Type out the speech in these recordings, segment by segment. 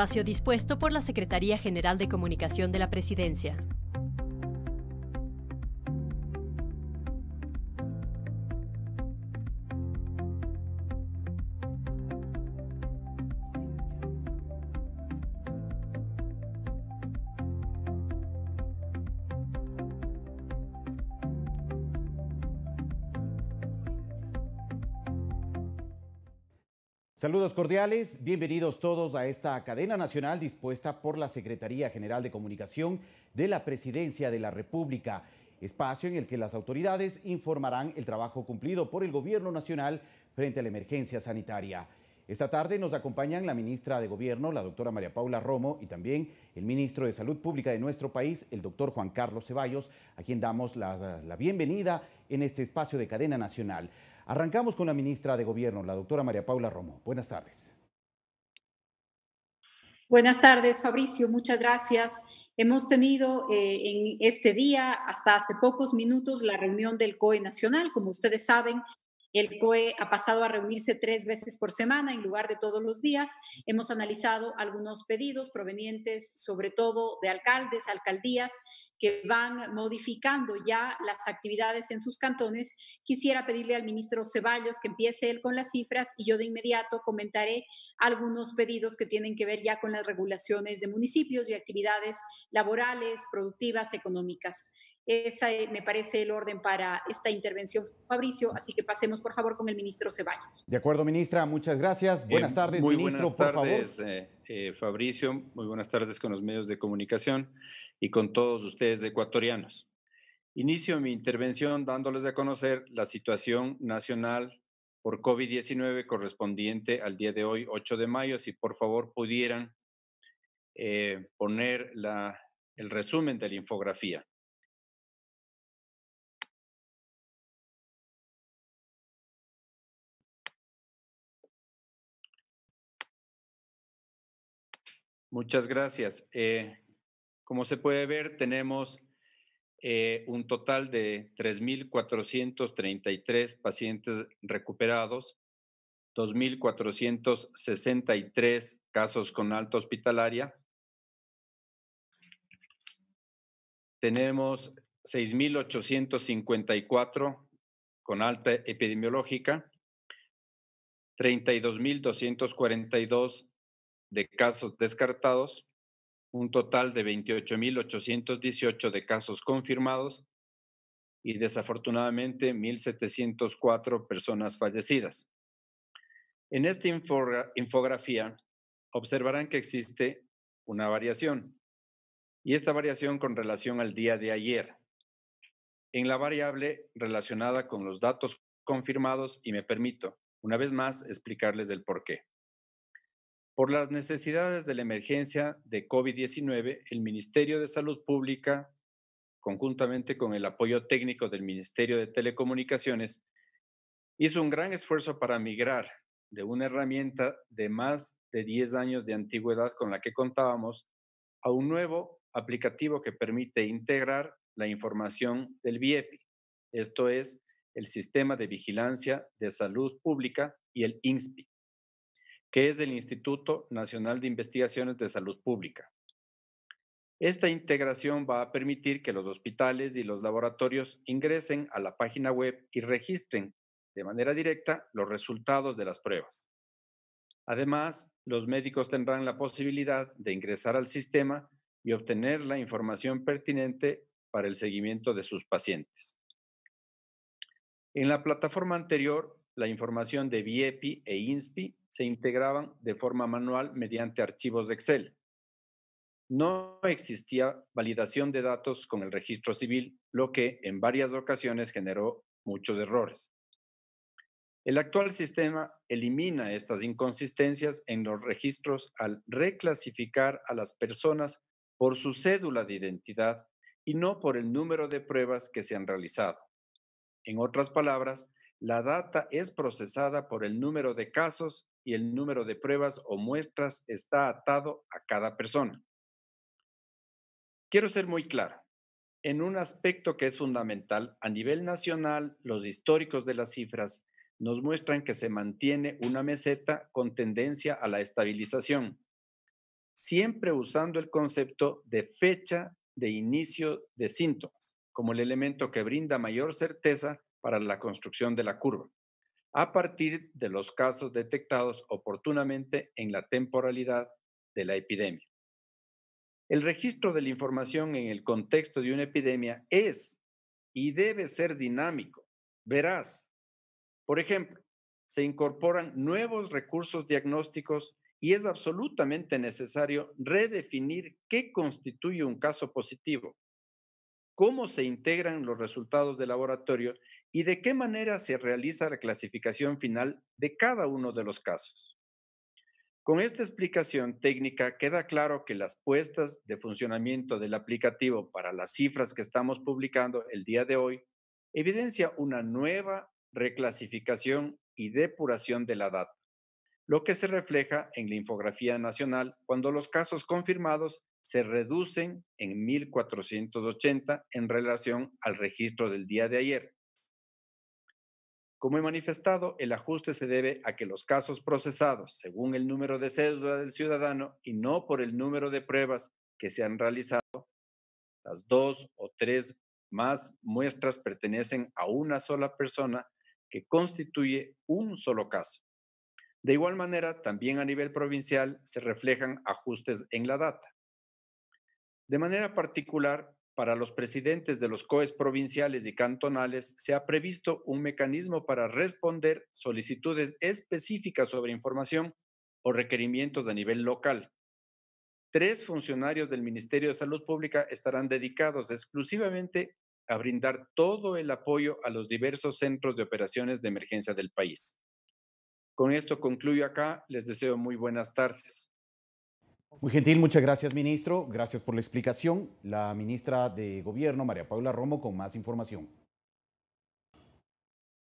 espacio dispuesto por la Secretaría General de Comunicación de la Presidencia. Saludos cordiales, bienvenidos todos a esta cadena nacional dispuesta por la Secretaría General de Comunicación de la Presidencia de la República, espacio en el que las autoridades informarán el trabajo cumplido por el Gobierno Nacional frente a la emergencia sanitaria. Esta tarde nos acompañan la ministra de Gobierno, la doctora María Paula Romo, y también el ministro de Salud Pública de nuestro país, el doctor Juan Carlos Ceballos, a quien damos la, la bienvenida en este espacio de cadena nacional. Arrancamos con la ministra de Gobierno, la doctora María Paula Romo. Buenas tardes. Buenas tardes, Fabricio. Muchas gracias. Hemos tenido eh, en este día, hasta hace pocos minutos, la reunión del COE Nacional. Como ustedes saben, el COE ha pasado a reunirse tres veces por semana en lugar de todos los días. Hemos analizado algunos pedidos provenientes sobre todo de alcaldes, alcaldías que van modificando ya las actividades en sus cantones. Quisiera pedirle al ministro Ceballos que empiece él con las cifras y yo de inmediato comentaré algunos pedidos que tienen que ver ya con las regulaciones de municipios y actividades laborales, productivas, económicas. Ese me parece el orden para esta intervención, Fabricio, así que pasemos por favor con el ministro Ceballos. De acuerdo, ministra, muchas gracias. Buenas tardes, muy ministro, buenas por tardes, favor. eh, eh, Fabricio, muy buenas tardes con los medios de comunicación y con todos ustedes ecuatorianos. Inicio mi intervención dándoles a conocer la situación nacional por COVID-19 correspondiente al día de hoy, 8 de mayo. Si por favor pudieran eh, poner la, el resumen de la infografía. Muchas gracias. Eh, como se puede ver, tenemos eh, un total de 3.433 pacientes recuperados, 2.463 casos con alta hospitalaria. Tenemos 6.854 con alta epidemiológica, 32.242 de casos descartados, un total de 28.818 de casos confirmados y desafortunadamente 1.704 personas fallecidas. En esta infografía observarán que existe una variación y esta variación con relación al día de ayer. En la variable relacionada con los datos confirmados y me permito, una vez más, explicarles el por qué. Por las necesidades de la emergencia de COVID-19, el Ministerio de Salud Pública, conjuntamente con el apoyo técnico del Ministerio de Telecomunicaciones, hizo un gran esfuerzo para migrar de una herramienta de más de 10 años de antigüedad con la que contábamos a un nuevo aplicativo que permite integrar la información del BIEPI, esto es, el Sistema de Vigilancia de Salud Pública y el INSPI que es del Instituto Nacional de Investigaciones de Salud Pública. Esta integración va a permitir que los hospitales y los laboratorios ingresen a la página web y registren de manera directa los resultados de las pruebas. Además, los médicos tendrán la posibilidad de ingresar al sistema y obtener la información pertinente para el seguimiento de sus pacientes. En la plataforma anterior, la información de BIEPI e INSPI se integraban de forma manual mediante archivos de Excel. No existía validación de datos con el registro civil, lo que en varias ocasiones generó muchos errores. El actual sistema elimina estas inconsistencias en los registros al reclasificar a las personas por su cédula de identidad y no por el número de pruebas que se han realizado. En otras palabras, la data es procesada por el número de casos y el número de pruebas o muestras está atado a cada persona. Quiero ser muy claro. En un aspecto que es fundamental, a nivel nacional, los históricos de las cifras nos muestran que se mantiene una meseta con tendencia a la estabilización. siempre usando el concepto de fecha de inicio de síntomas como el elemento que brinda mayor certeza para la construcción de la curva, a partir de los casos detectados oportunamente en la temporalidad de la epidemia. El registro de la información en el contexto de una epidemia es y debe ser dinámico, veraz. Por ejemplo, se incorporan nuevos recursos diagnósticos y es absolutamente necesario redefinir qué constituye un caso positivo, cómo se integran los resultados del laboratorio y de qué manera se realiza la clasificación final de cada uno de los casos. Con esta explicación técnica queda claro que las puestas de funcionamiento del aplicativo para las cifras que estamos publicando el día de hoy evidencia una nueva reclasificación y depuración de la data lo que se refleja en la infografía nacional cuando los casos confirmados se reducen en 1.480 en relación al registro del día de ayer. Como he manifestado, el ajuste se debe a que los casos procesados, según el número de cédula del ciudadano y no por el número de pruebas que se han realizado, las dos o tres más muestras pertenecen a una sola persona que constituye un solo caso. De igual manera, también a nivel provincial se reflejan ajustes en la data. De manera particular, para los presidentes de los COEs provinciales y cantonales se ha previsto un mecanismo para responder solicitudes específicas sobre información o requerimientos a nivel local. Tres funcionarios del Ministerio de Salud Pública estarán dedicados exclusivamente a brindar todo el apoyo a los diversos centros de operaciones de emergencia del país. Con esto concluyo acá. Les deseo muy buenas tardes. Muy gentil, muchas gracias, ministro. Gracias por la explicación. La ministra de Gobierno, María Paula Romo, con más información.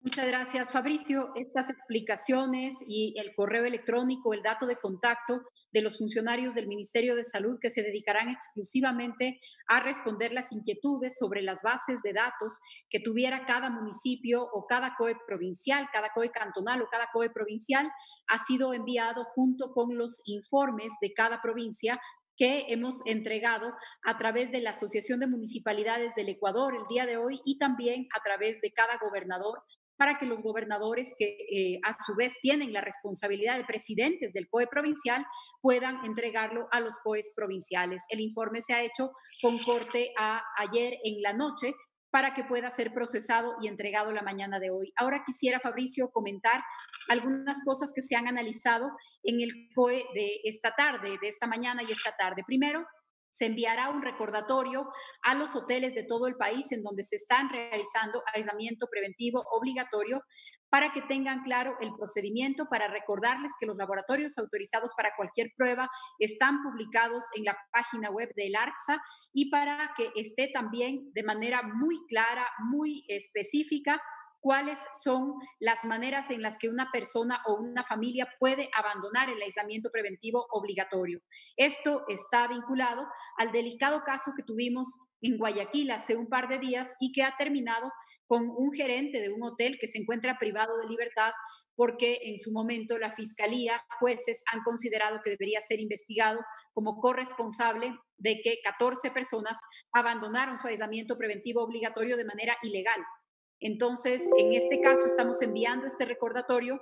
Muchas gracias, Fabricio. Estas explicaciones y el correo electrónico, el dato de contacto de los funcionarios del Ministerio de Salud que se dedicarán exclusivamente a responder las inquietudes sobre las bases de datos que tuviera cada municipio o cada COE provincial, cada COE cantonal o cada COE provincial, ha sido enviado junto con los informes de cada provincia que hemos entregado a través de la Asociación de Municipalidades del Ecuador el día de hoy y también a través de cada gobernador para que los gobernadores que eh, a su vez tienen la responsabilidad de presidentes del COE provincial puedan entregarlo a los COEs provinciales. El informe se ha hecho con corte a ayer en la noche para que pueda ser procesado y entregado la mañana de hoy. Ahora quisiera, Fabricio, comentar algunas cosas que se han analizado en el COE de esta tarde, de esta mañana y esta tarde. Primero, se enviará un recordatorio a los hoteles de todo el país en donde se están realizando aislamiento preventivo obligatorio para que tengan claro el procedimiento, para recordarles que los laboratorios autorizados para cualquier prueba están publicados en la página web del ARCSA y para que esté también de manera muy clara, muy específica, cuáles son las maneras en las que una persona o una familia puede abandonar el aislamiento preventivo obligatorio. Esto está vinculado al delicado caso que tuvimos en Guayaquil hace un par de días y que ha terminado con un gerente de un hotel que se encuentra privado de libertad porque en su momento la fiscalía, jueces han considerado que debería ser investigado como corresponsable de que 14 personas abandonaron su aislamiento preventivo obligatorio de manera ilegal. Entonces, en este caso, estamos enviando este recordatorio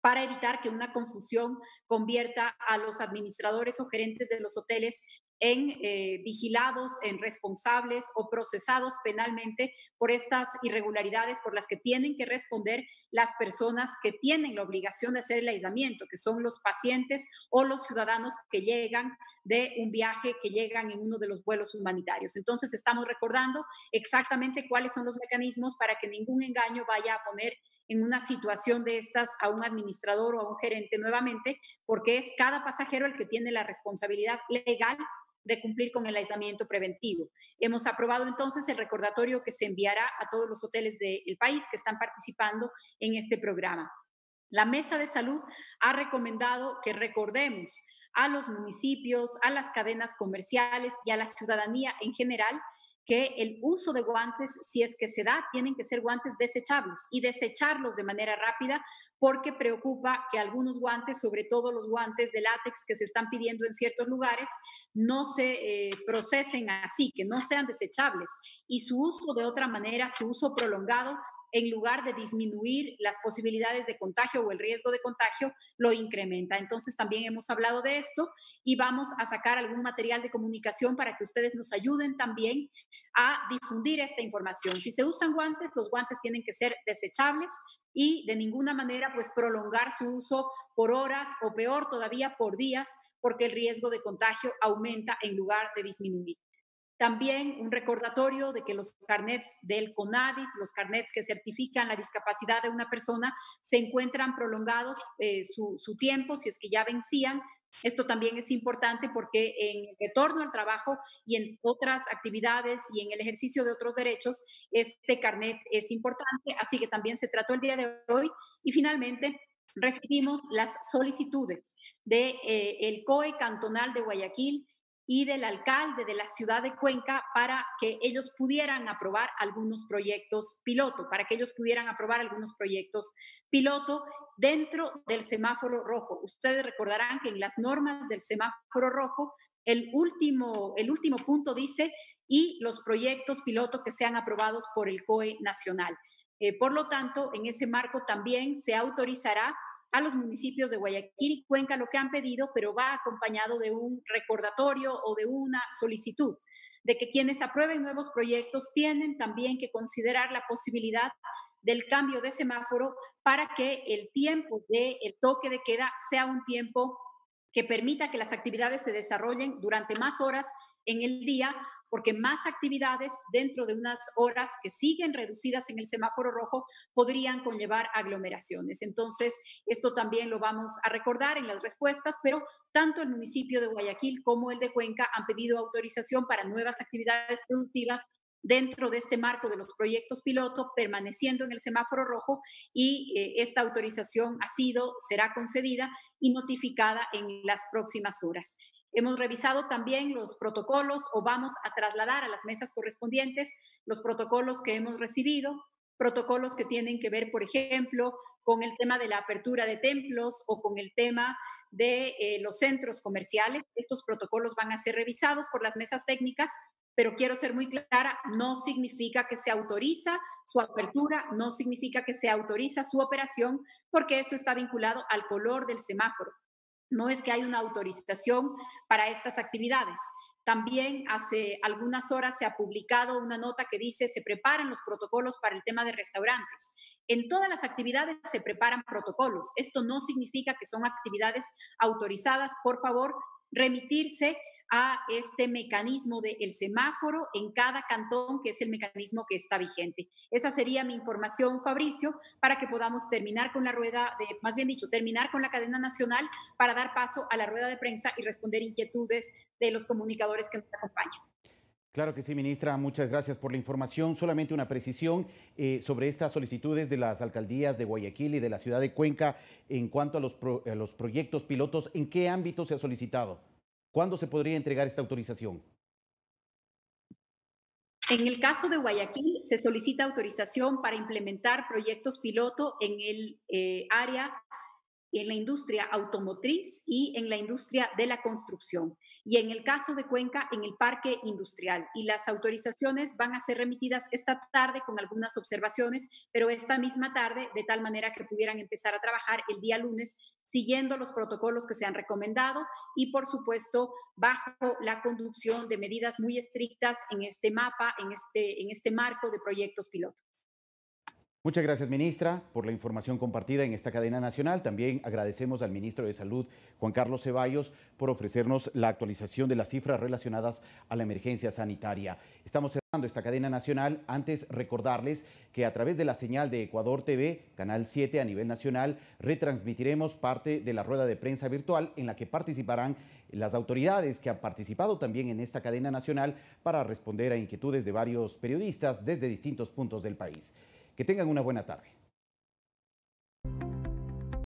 para evitar que una confusión convierta a los administradores o gerentes de los hoteles en eh, vigilados, en responsables o procesados penalmente por estas irregularidades por las que tienen que responder las personas que tienen la obligación de hacer el aislamiento, que son los pacientes o los ciudadanos que llegan de un viaje, que llegan en uno de los vuelos humanitarios. Entonces, estamos recordando exactamente cuáles son los mecanismos para que ningún engaño vaya a poner en una situación de estas a un administrador o a un gerente nuevamente, porque es cada pasajero el que tiene la responsabilidad legal de cumplir con el aislamiento preventivo. Hemos aprobado entonces el recordatorio que se enviará a todos los hoteles del país que están participando en este programa. La Mesa de Salud ha recomendado que recordemos a los municipios, a las cadenas comerciales y a la ciudadanía en general que el uso de guantes, si es que se da, tienen que ser guantes desechables y desecharlos de manera rápida porque preocupa que algunos guantes, sobre todo los guantes de látex que se están pidiendo en ciertos lugares, no se eh, procesen así, que no sean desechables. Y su uso de otra manera, su uso prolongado, en lugar de disminuir las posibilidades de contagio o el riesgo de contagio, lo incrementa. Entonces también hemos hablado de esto y vamos a sacar algún material de comunicación para que ustedes nos ayuden también a difundir esta información. Si se usan guantes, los guantes tienen que ser desechables y de ninguna manera pues prolongar su uso por horas o peor todavía por días porque el riesgo de contagio aumenta en lugar de disminuir. También un recordatorio de que los carnets del CONADIS, los carnets que certifican la discapacidad de una persona, se encuentran prolongados eh, su, tiempo, si es que ya vencían, esto también es importante porque en retorno al trabajo y en otras actividades y en el ejercicio de otros derechos, este carnet es importante, así que también se trató el día de hoy. Y finalmente, recibimos las solicitudes del de, eh, COE cantonal de Guayaquil y del alcalde de la ciudad de Cuenca para que ellos pudieran aprobar algunos proyectos piloto, para que ellos pudieran aprobar algunos proyectos piloto dentro del semáforo rojo. Ustedes recordarán que en las normas del semáforo rojo, el último, el último punto dice y los proyectos piloto que sean aprobados por el COE nacional. Eh, por lo tanto, en ese marco también se autorizará a los municipios de Guayaquil y Cuenca lo que han pedido, pero va acompañado de un recordatorio o de una solicitud de que quienes aprueben nuevos proyectos tienen también que considerar la posibilidad del cambio de semáforo para que el tiempo del el toque de queda sea un tiempo que permita que las actividades se desarrollen durante más horas en el día porque más actividades dentro de unas horas que siguen reducidas en el semáforo rojo podrían conllevar aglomeraciones. Entonces, esto también lo vamos a recordar en las respuestas, pero tanto el municipio de Guayaquil como el de Cuenca han pedido autorización para nuevas actividades productivas dentro de este marco de los proyectos piloto, permaneciendo en el semáforo rojo y eh, esta autorización ha sido, será concedida y notificada en las próximas horas. Hemos revisado también los protocolos o vamos a trasladar a las mesas correspondientes los protocolos que hemos recibido, protocolos que tienen que ver, por ejemplo, con el tema de la apertura de templos o con el tema de eh, los centros comerciales. Estos protocolos van a ser revisados por las mesas técnicas, pero quiero ser muy clara, no significa que se autoriza su apertura, no significa que se autoriza su operación, porque eso está vinculado al color del semáforo. No es que hay una autorización para estas actividades. También hace algunas horas se ha publicado una nota que dice se preparan los protocolos para el tema de restaurantes. En todas las actividades se preparan protocolos. Esto no significa que son actividades autorizadas. Por favor, remitirse a este mecanismo del semáforo en cada cantón, que es el mecanismo que está vigente. Esa sería mi información, Fabricio, para que podamos terminar con la rueda, de, más bien dicho, terminar con la cadena nacional para dar paso a la rueda de prensa y responder inquietudes de los comunicadores que nos acompañan. Claro que sí, ministra. Muchas gracias por la información. Solamente una precisión eh, sobre estas solicitudes de las alcaldías de Guayaquil y de la ciudad de Cuenca en cuanto a los, a los proyectos pilotos. ¿En qué ámbito se ha solicitado? ¿Cuándo se podría entregar esta autorización? En el caso de Guayaquil, se solicita autorización para implementar proyectos piloto en el eh, área, en la industria automotriz y en la industria de la construcción. Y en el caso de Cuenca, en el parque industrial. Y las autorizaciones van a ser remitidas esta tarde con algunas observaciones, pero esta misma tarde, de tal manera que pudieran empezar a trabajar el día lunes siguiendo los protocolos que se han recomendado y, por supuesto, bajo la conducción de medidas muy estrictas en este mapa, en este, en este marco de proyectos piloto. Muchas gracias, ministra, por la información compartida en esta cadena nacional. También agradecemos al ministro de Salud, Juan Carlos Ceballos, por ofrecernos la actualización de las cifras relacionadas a la emergencia sanitaria. Estamos cerrando esta cadena nacional. Antes, recordarles que a través de la señal de Ecuador TV, Canal 7 a nivel nacional, retransmitiremos parte de la rueda de prensa virtual en la que participarán las autoridades que han participado también en esta cadena nacional para responder a inquietudes de varios periodistas desde distintos puntos del país. Que tengan una buena tarde.